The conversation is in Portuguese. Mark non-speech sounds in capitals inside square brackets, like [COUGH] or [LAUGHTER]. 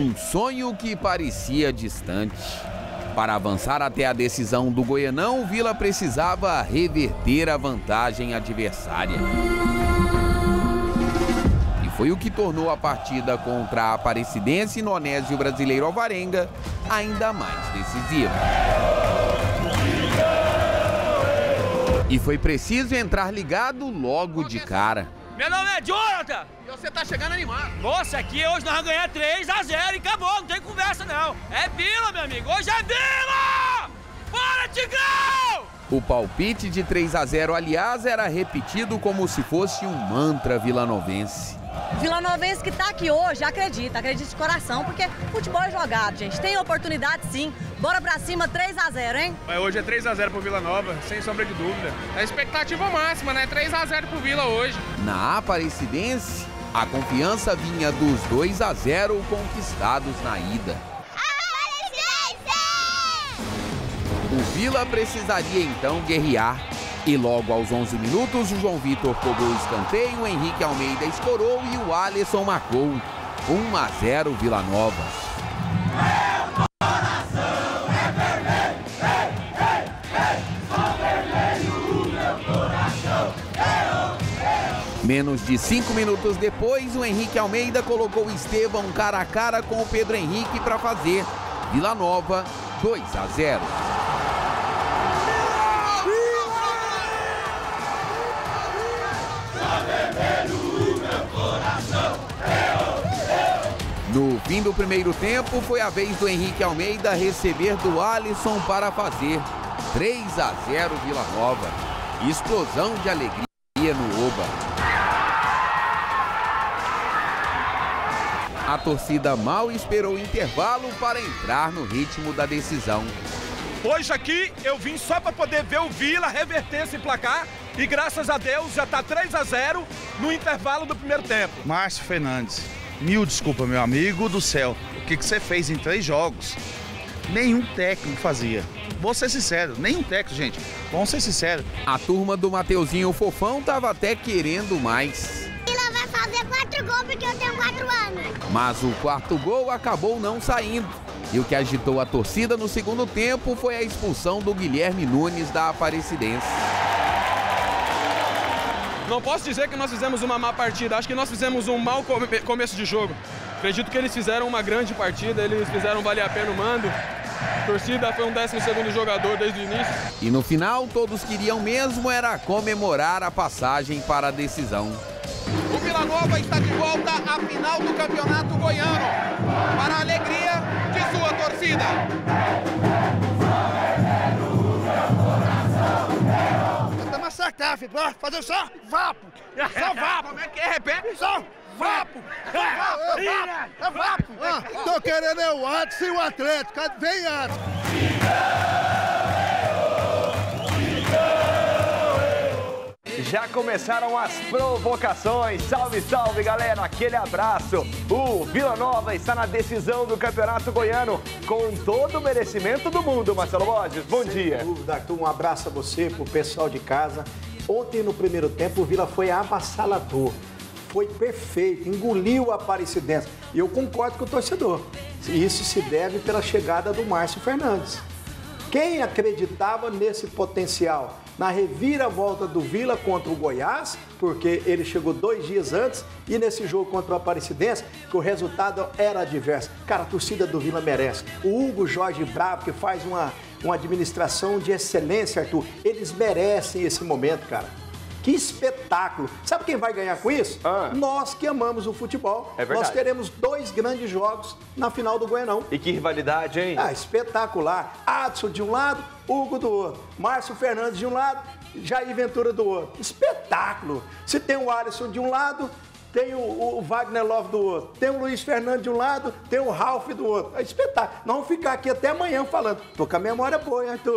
Um sonho que parecia distante. Para avançar até a decisão do Goianão, Vila precisava reverter a vantagem adversária. E foi o que tornou a partida contra a Aparecidense no Onésio Brasileiro Alvarenga ainda mais decisiva. E foi preciso entrar ligado logo de cara. Meu nome é Jonathan! E você tá chegando animado. Nossa, aqui hoje nós vamos ganhar 3 a 0 e acabou, não tem conversa não. É Vila, meu amigo, hoje é Vila! Bora, Tigrão! O palpite de 3 a 0, aliás, era repetido como se fosse um mantra vilanovense. Vila Novense que tá aqui hoje, acredita, acredita de coração, porque futebol é jogado, gente. Tem oportunidade sim. Bora pra cima, 3 a 0 hein? Mas hoje é 3 a 0 pro Vila Nova, sem sombra de dúvida. É a expectativa máxima, né? 3 a 0 pro Vila hoje. Na Aparecidense, a confiança vinha dos 2 a 0 conquistados na ida. Vila precisaria então guerrear e logo aos 11 minutos, o João Vitor cobrou o escanteio, o Henrique Almeida escorou e o Alisson marcou. 1 a 0 Vila Nova. Menos de cinco minutos depois, o Henrique Almeida colocou o Estevão cara a cara com o Pedro Henrique para fazer Vila Nova 2 a 0. No fim do primeiro tempo, foi a vez do Henrique Almeida receber do Alisson para fazer 3 a 0 Vila Nova. Explosão de alegria no Oba. A torcida mal esperou o intervalo para entrar no ritmo da decisão. Hoje aqui eu vim só para poder ver o Vila reverter esse placar e graças a Deus já está 3 a 0 no intervalo do primeiro tempo. Márcio Fernandes, mil desculpa, meu amigo do céu. O que, que você fez em três jogos? Nenhum técnico fazia. Vou ser sincero, nenhum técnico, gente. Vamos ser sinceros. A turma do Mateuzinho Fofão tava até querendo mais. Vila vai fazer quatro gols porque eu tenho quatro anos. Mas o quarto gol acabou não saindo. E o que agitou a torcida no segundo tempo foi a expulsão do Guilherme Nunes da Aparecidense. Não posso dizer que nós fizemos uma má partida, acho que nós fizemos um mau come começo de jogo. Acredito que eles fizeram uma grande partida, eles fizeram valer a pena o mando. A torcida foi um 12 segundo jogador desde o início. E no final, todos queriam mesmo era comemorar a passagem para a decisão. O Vila Nova está de volta à final do Campeonato Goiano, para filho. Bora fazer só vapo. Só [LAUGHS] vapo. Como é que é? Repete. Só vapo. É vapo. É vapo. Ah, tô querendo é o Atos e o Atlético. Vem, Atos. Já começaram as provocações. Salve, salve, galera. Aquele abraço. O Vila Nova está na decisão do Campeonato Goiano com todo o merecimento do mundo, Marcelo Borges. Bom Sem dia. dúvida, Arthur. Um abraço a você, pro pessoal de casa. Ontem, no primeiro tempo, o Vila foi avassalador. Foi perfeito, engoliu a Aparecidense. E eu concordo com o torcedor. Isso se deve pela chegada do Márcio Fernandes. Quem acreditava nesse potencial? Na reviravolta do Vila contra o Goiás, porque ele chegou dois dias antes, e nesse jogo contra o Aparecidense, que o resultado era adverso. Cara, a torcida do Vila merece. O Hugo Jorge Bravo, que faz uma, uma administração de excelência, Arthur, eles merecem esse momento, cara. Que espetáculo! Sabe quem vai ganhar com isso? Nós que amamos o futebol. É verdade. Nós teremos dois grandes jogos na final do Goianão. E que rivalidade, hein? Ah, espetacular. Adson de um lado, Hugo do outro. Márcio Fernandes de um lado, Jair Ventura do outro. Espetáculo. Se tem o Alisson de um lado, tem o, o Wagner Love do outro. Tem o Luiz Fernando de um lado, tem o Ralf do outro. É espetáculo. Nós vamos ficar aqui até amanhã falando. Tô com a memória boa, hein, Arthur?